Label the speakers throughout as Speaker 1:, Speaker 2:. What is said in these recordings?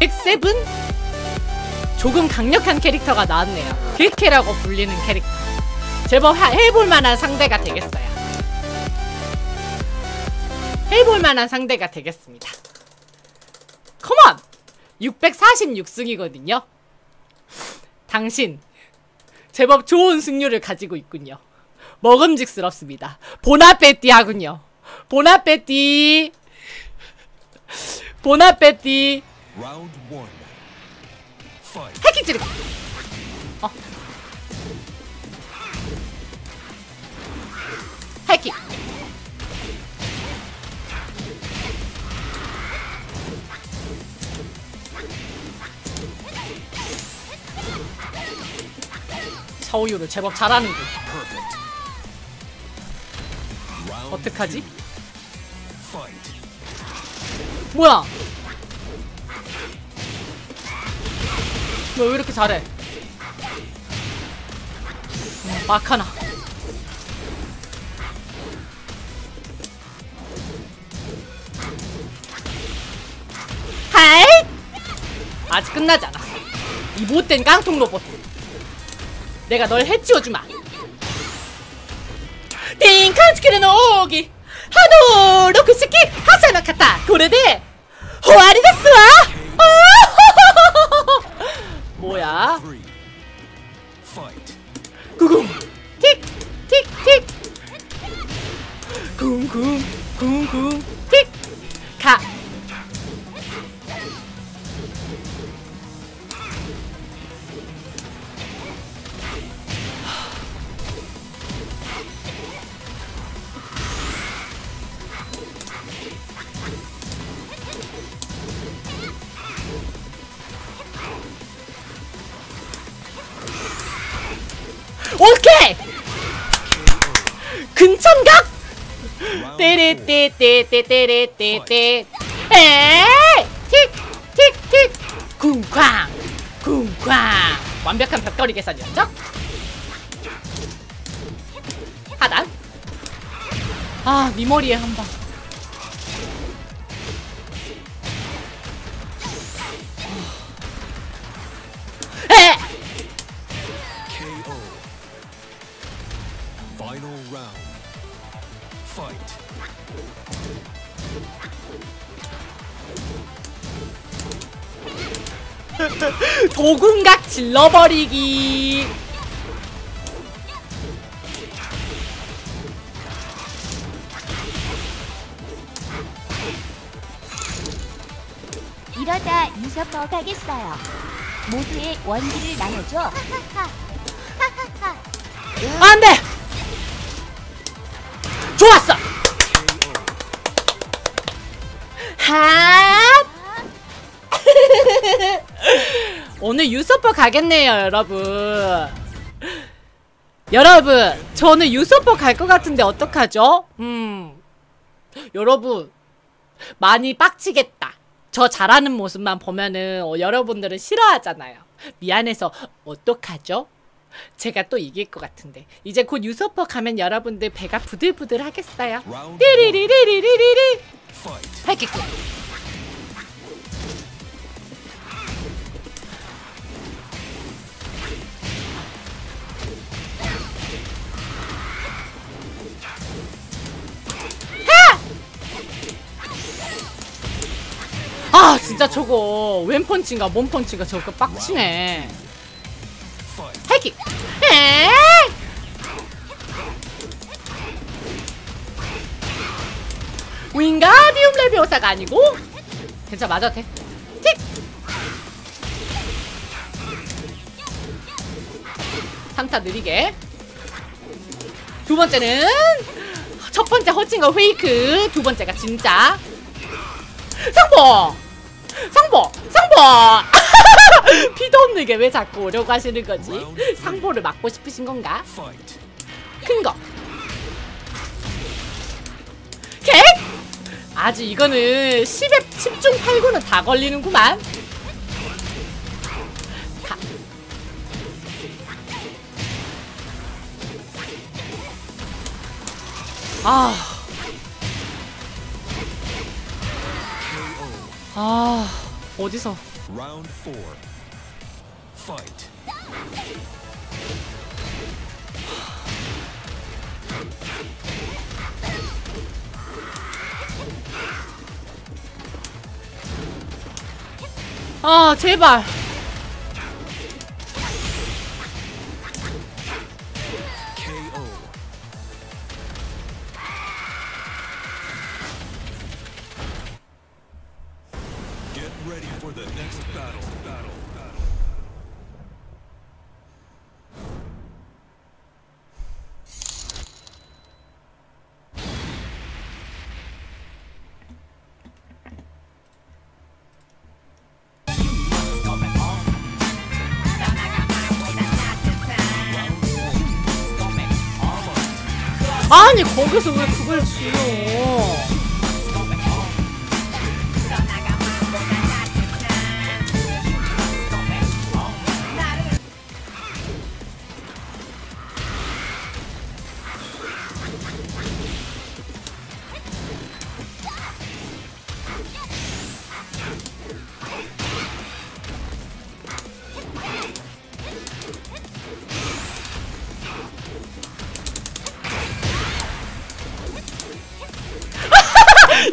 Speaker 1: 107? 조금 강력한 캐릭터가 나왔네요. 길캐라고 불리는 캐릭터. 제법 하- 해볼 만한 상대가 되겠어요. 해볼 만한 상대가 되겠습니다. 컴온! 646승이거든요. 당신 제법 좋은 승률을 가지고 있군요. 먹음직스럽습니다. 보나페티 하군요. 보나페티. 보나페티.
Speaker 2: Round one. Fight.
Speaker 1: 해킹 찌르기. 어. 해킹. 샤오유를 제법 잘하는군. 어떡하지? 뭐야? 너 왜 이렇게 잘해? 음, 막하나. 하이! 아직 끝나지 않았어. 이 못된 깡통 로봇. 내가 널 해치워주마. 띵 칸츠키르の奥義波動六式覇者の方これで終わりですわおー 뭐야
Speaker 2: Three. Fight.
Speaker 1: 구궁 틱 틱틱 쿵쿵 쿵쿵 오케이! 근천각?
Speaker 2: Round four.
Speaker 1: 띠리띠띠띠띠띠띠 에이! 틱 틱 틱. 쿵쾅 쿵쾅. 완벽한 벽걸이 계산이었죠? 하단. 아 미머리에 한 방
Speaker 2: Fight.
Speaker 1: 도군각 질러버리기
Speaker 3: 이러다 유서퍼 가겠어요. 모두의 원기를 나눠줘.
Speaker 1: 안돼 좋았어. 핫! 오늘 유서퍼 가겠네요 여러분. 여러분 저는 유서퍼 갈 것 같은데 어떡하죠? 음. 여러분 많이 빡치겠다. 저 잘하는 모습만 보면은 어, 여러분들은 싫어하잖아요. 미안해서 어떡하죠? 제가 또 이길 것 같은데. 이제 곧 유서퍼 가면 여러분들 배가 부들부들 하겠어요. 띠리리리리리리리. 할게끔 아 진짜 저거. 왼펀치인가 몸펀치인가. 저거 빡치네 에이! 윙가디움 레비오사가 아니고? 괜찮아 맞아도 돼. 틱! 삼타 느리게. 두 번째는 첫 번째 허칭과 페이크. 두 번째가 진짜. 상보 상보 상보 피도 없는 게 왜 자꾸 오려고 하시는 거지 상보를 막고 싶으신 건가. 큰 거. 개? 아주 이거는 10에 10중 8구는 다 걸리는구만. 가. 아. 아, 어디서.
Speaker 2: Fight.
Speaker 1: 아 제발
Speaker 2: KO. Get ready for the next battle. Battle. Battle.
Speaker 1: 아니 거기서 왜 그걸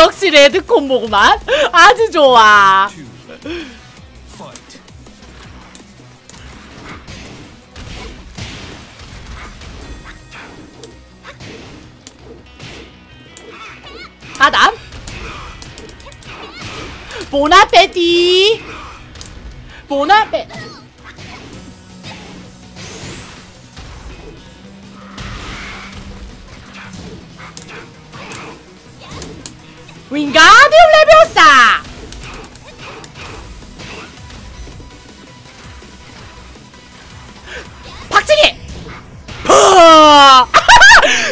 Speaker 1: 역시 레드 콤보구만 아주 좋아.
Speaker 2: Fight.
Speaker 1: 하담 보나페티 보나페 윙가디움 레비오사 박치기 파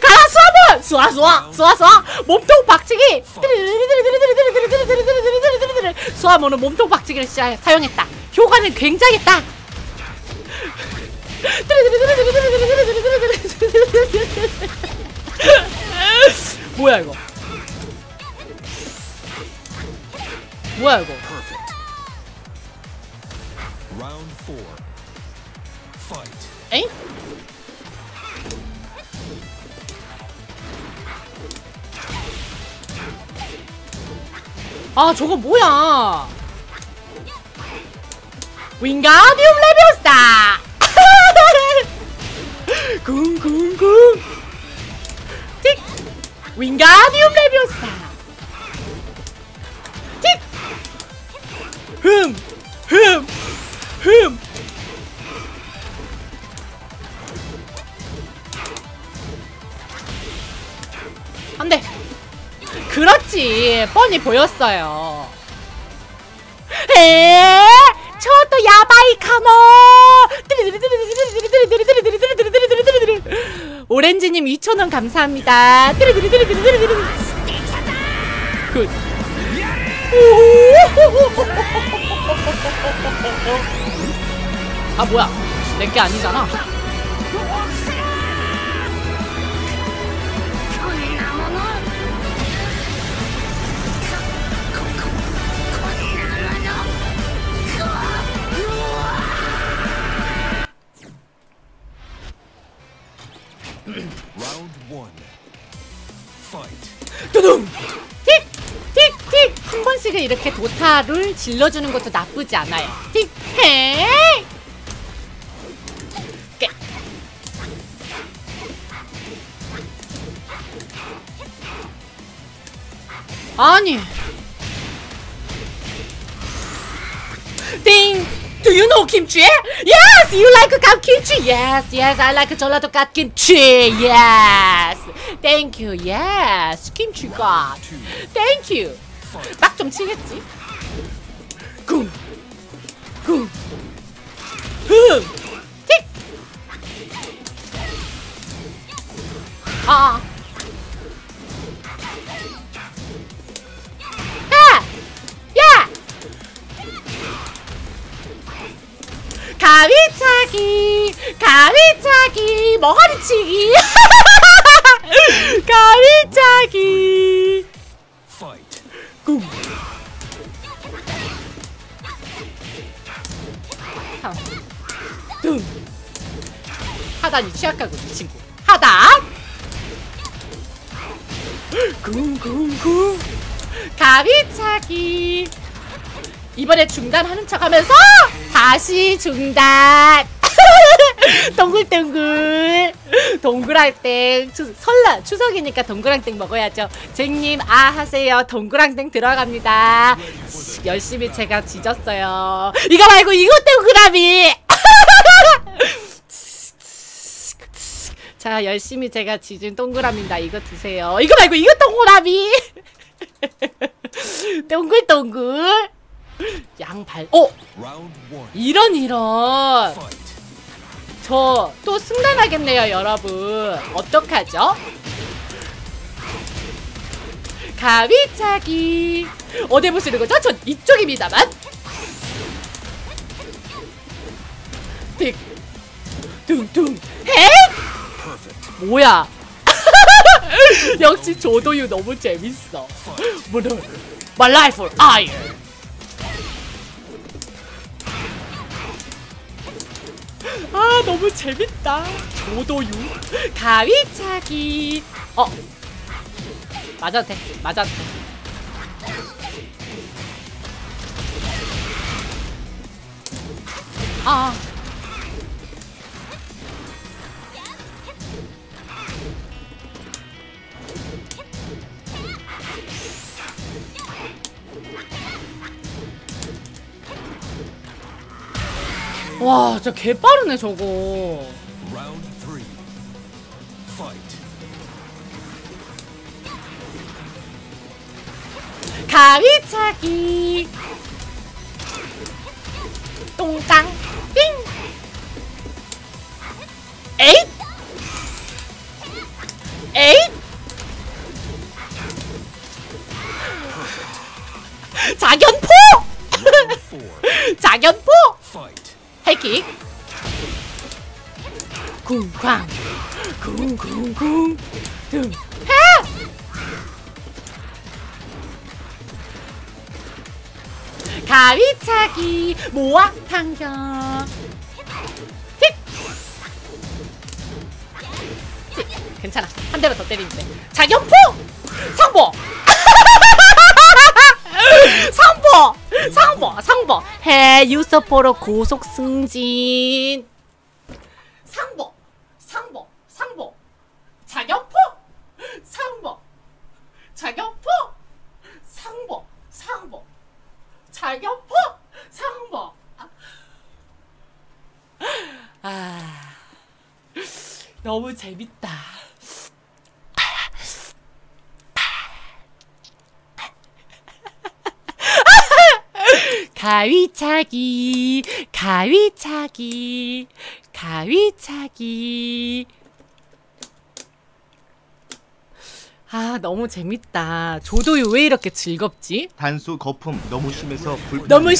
Speaker 1: 가라 수아몬 수아 수아 수아 수아. 몸통 박치기 수아몬은 몸통 박치기를 시작, 사용했다. 효과는 굉장했다. 뭐야 이거 뭐야 이거. 에잉? 아 저거 뭐야? 윙가디움 레비오사! 쿵쿵쿵 틱! 윙가디움 레비오사! 틱 그렇지. 뻔히 보였어요. 에? 저또 야바이 카모 오렌지님 2,000원 감사합니다 굿 아 뭐야 내게 아니잖아 두둥! 틱 틱 틱! 한 번씩은 이렇게 도타를 질러주는 것도 나쁘지 않아요. 틱 헤 깨. 아니. 띵 Do you know kimchi? Yes, you like gat kimchi. Yes, yes, I like gelato gat kimchi. Yes, thank you. Yes, kimchi got.
Speaker 2: Two.
Speaker 1: Thank you.
Speaker 2: Fight.
Speaker 1: 딱 좀 치겠지. 쿵, 쿵, 흠, 틱. 아. 가위차기, 가위차기, 머리치기, 가위차기. 꿍. 탕. 뚱. 하단이 취약하고 이 친구. 하단. 쿵쿵쿵. 가비차기. 이번에 중단하는 척하면서 다시 중단. 동글동글. 동그랑땡. 추, 설날 추석이니까 동그랑땡 먹어야죠. 쟁님 아 하세요. 동그랑땡 들어갑니다. 열심히 제가 지졌어요. 이거 말고 이거 동그라미 자 열심히 제가 지진 동그라미입니다. 이거 드세요. 이거 말고 이거 동그라미 동글동글 양발 어. 이런 이런. 저 또 승단하겠네요, 여러분. 어떡하죠? 가비차기. 어디 보시는 거죠? 전 이쪽입니다만. 틱. 둥둥. 헷! 뭐야? 역시 조도유 너무 재밌어. My life iron. 너무 재밌다. 조도유. 가위차기. 어. 맞아도 돼. 맞아도 돼. 아. 와, 진짜 개 빠르네 저거. 가위차기. 똥땅 삥 에잇! 에잇 쿵쾅 쿵쿵쿵 등 해! 가위차기 모아 탄경! 괜찮아. 한 대만 더 때리면 돼. 자견포! 상보! 상보! 상보! 상보! 해 유서포로 고속 승진. 상보 상보 자견포 상보 자견포 상보 상보 자견포? 상보 아 너무 재밌다. 가위차기 가위차기 가위차기 아 너무 재밌다 조도유 왜 이렇게 즐겁지?
Speaker 4: 단수 거품 너무 심해서 불
Speaker 1: 너무